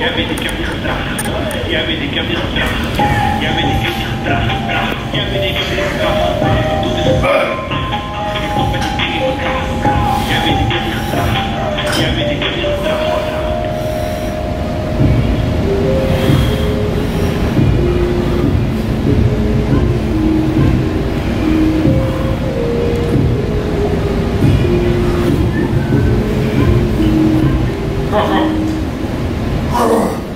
Jeg vil ikke bli straffet. Jeg vil ikke. 二号二号